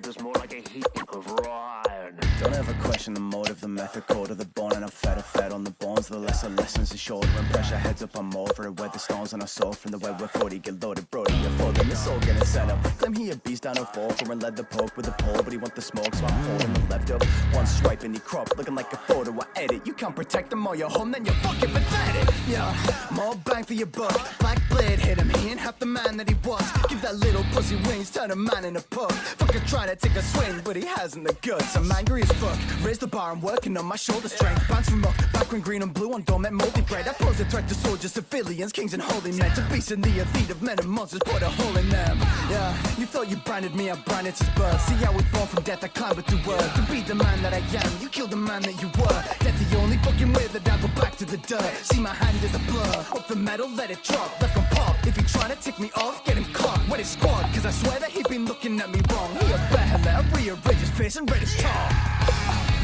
it is more like a of ride. Don't ever question the motive, the method, code of the bone And I'm fed, I fed on the bones, the lesser lessons, the shoulder And pressure heads up, I'm over it, where the stones on our soul From the way we're 40, get loaded, brody, you're folding The soul getting set up, claim he a beast, I don't fall For and led the poke with a pole, but he want the smoke So I'm holding the left up, one swipe and he crop Looking like a photo I edit, you can't protect them all You're home, then you're fucking pathetic. Yeah, more bang for your buck, black blade hit him He ain't half the man that he was. Give that little pussy wings, turn a man in a pug Fucker trying to take a swing, but he hasn't the guts. I'm angry as fuck, raise the bar, I'm working on my shoulder strength. Bounce from up, back when green and blue on dome multi bread. I pose a threat to soldiers, civilians, kings and holy men. To beast in the elite of men and monsters, put a hole in them. Yeah, you thought you branded me, I branded since birth. See I was born from death, I climbed it through work To be the man that I am, you killed the man that you were. That's the only fucking way that I go back to the dirt. See my hand is a blur, up the metal, let it drop. Left on pop, if he trying to tick me off, get him when it's squad Cause I swear that he been looking at me wrong. He a bad letter, rearranges face and red his tongue